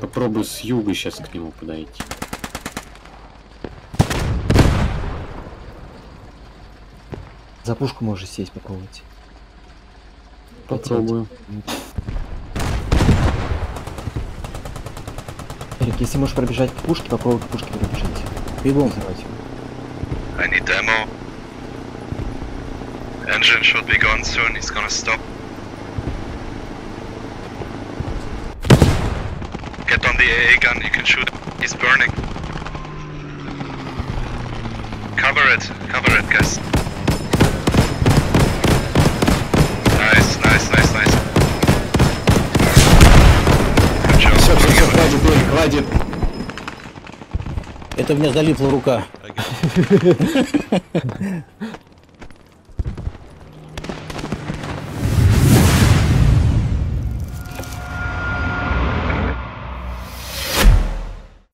Попробую с юга сейчас к нему подойти. За пушку можешь сесть, попробовать. Попробую. Эрик, если можешь пробежать к пушке, попробуй к пушке пробежать. Взорвать его. I need ammo. Engine should be gone soon, he's gonna stop. The AA gun, you can shoot. He's burning. Cover it, cover it, guys. Nice, nice, nice, nice. Good job. Все, все, все, хватит, Эрик, хватит. Это у меня залипла рука.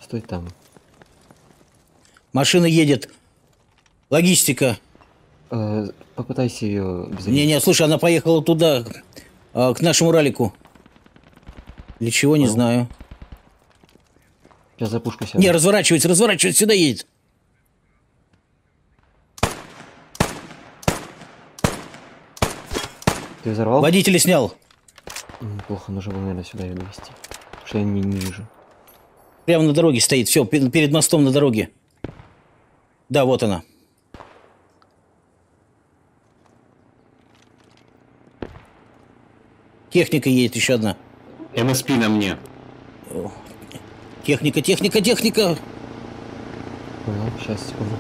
Стой там. Машина едет. Логистика. Э, попытайся ее Не-не, слушай, она поехала туда, а, к нашему ралику. Для чего, не знаю. Сейчас за пушку сяду. Не, разворачивается, разворачивается, сюда едет. Ты взорвал? Водителя снял. Плохо, нужно было, наверное, сюда ее довести. Потому что я не, не вижу. Прямо на дороге стоит. Все, перед мостом на дороге. Да, вот она. Техника едет еще одна. МСП на мне. Техника, техника, техника. Понял, сейчас, секунду.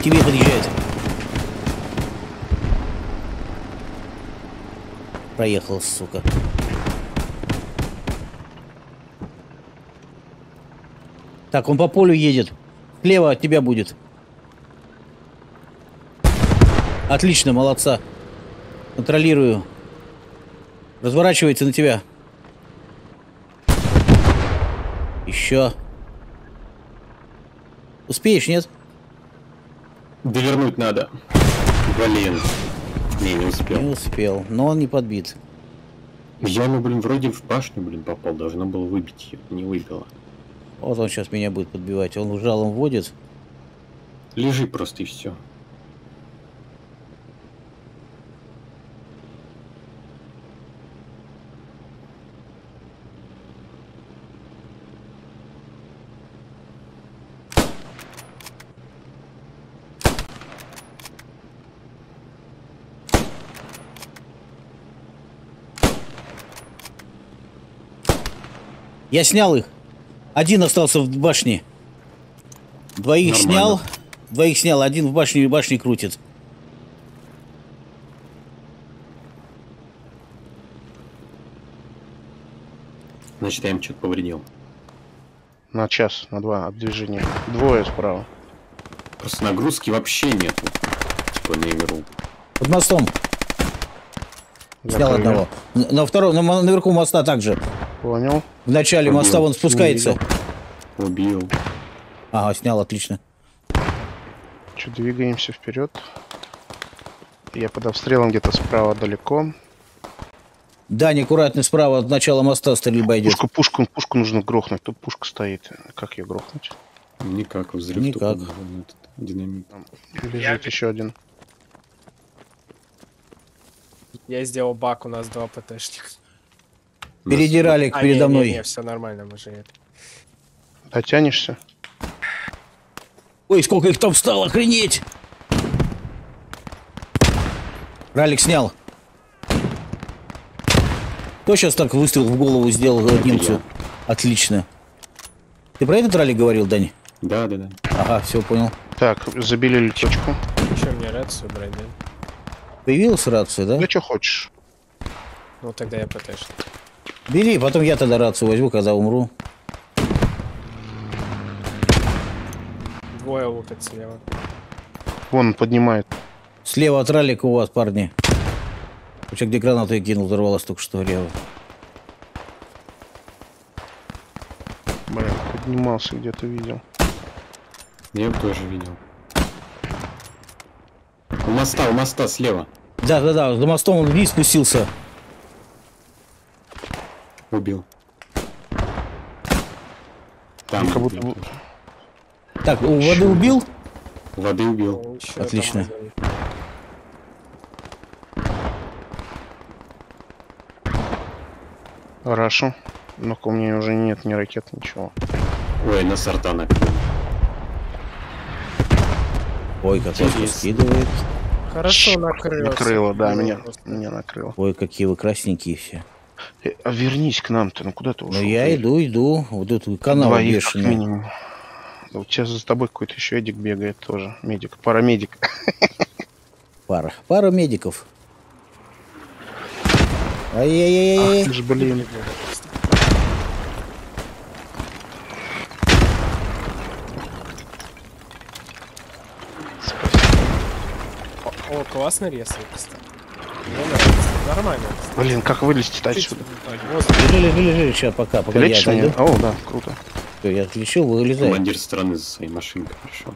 К тебе подъезжает. Проехал, сука. Так, он по полю едет. Слева от тебя будет. Отлично, молодца. Контролирую. Разворачивается на тебя. Еще. Успеешь, нет? Довернуть надо. Блин. Не, не Не успел. успел, но он не подбит. Я ему, блин, вроде в башню, блин, попал. Должно было выбить ее. Не выбило. Вот он сейчас меня будет подбивать. Он жалом вводит. Лежи просто и все. Я снял их. Один остался в башне. Двоих Нормально. снял. Двоих снял. Один в башне башне крутит. Значит, я им что-то повредил. На час, на два от движения. Двое справа. Просто нагрузки вообще нету. Типа на игру. Под мостом. Снял одного. На, втором, на, наверху моста также. Понял. В начале Убил. моста он спускается. Убил. Ага, снял, отлично. Че, двигаемся вперед. Я под обстрелом где-то справа далеко. Дань, аккуратно справа от начала моста стрельба идет. Пушку, пушку, пушку нужно грохнуть. Тут пушка стоит. Как ее грохнуть? Никак, взрыв Никак. только динамит. Лежит еще один. Я сделал бак, у нас два ПТшника. Впереди ралик А, передо не, мной. Не, все нормально, мы же это. Дотянешься? Ой, сколько их там встало, охренеть! Ралик снял. Кто сейчас так выстрел в голову сделал немцу? Я. Отлично. Ты про этот ралик говорил, Дань? Да, да, да. Ага, все понял. Так, забили точку. Че, мне рацию брать, да? Появилась рация, да? Ну, что хочешь. Ну тогда я ПТшник. Бери, потом я тогда рацию возьму, когда умру. Двое лупят слева. Вон он поднимает. Слева от ралика у вас, парни. Вообще, где гранату я кинул, взорвалась только что лево. Бля, поднимался где-то видел. Я его тоже видел. У моста, у моста слева. Да-да-да, за мостом он вниз спустился. Убил. Там как будто убил. Так, у воды убил? Воды убил. Ещё Отлично. Хорошо. Ну-ка, у меня уже нет ни ракет, ничего. Ой, на сорта накрыл. Ой, как вас Есть. скидывает. Хорошо накрыло. Накрыло, да, меня, меня накрыло. Ой, какие вы красненькие все. Э, а вернись к нам-то, ну куда ты ушел? Ну я иду, иду. Вот тут канал Двоих как бешеный. минимум. Да у тебя за тобой какой-то еще Эдик бегает тоже. Медик, парамедик. Пара. Пара медиков. Ах Ай-яй-яй-яй. ты ж, блин. О, о, классный рез, кстати. Мне нравится. Нормально. Блин, как вылезти отсюда? Воздух. Лежи, лежи, лежи, сейчас, пока, пока я лечишь меня? отойду. О, да, круто. Я отключил, вылезай. Командир страны за своей машинкой пришел.